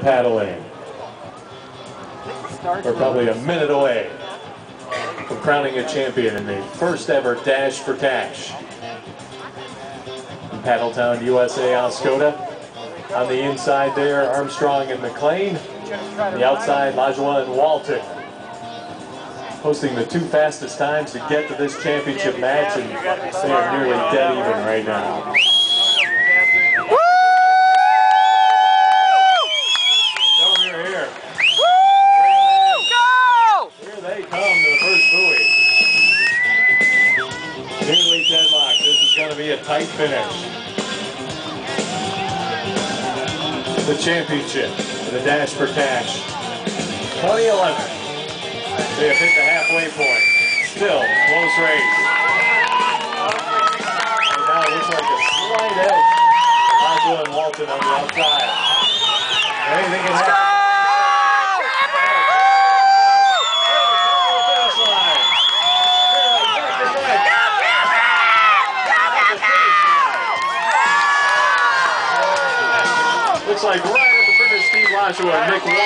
paddling. We're probably a minute away from crowning a champion in the first ever Dash for Cash. In Paddletown, USA, Oscoda. On the inside there, Armstrong and McClain. On the outside, Lajoie and Walton. Posting the two fastest times to get to this championship match, and they are nearly dead even right now. You're here. They come the first buoy. Nearly deadlocked. This is going to be a tight finish. The championship, the Dash for Cash, 2011. They have hit the halfway point. Still, close race. And now it looks like a slight edge. Oswald and Walton on the outside. Anything can happen. Looks like right at the finish, Steve Lajoie and Nick Wall.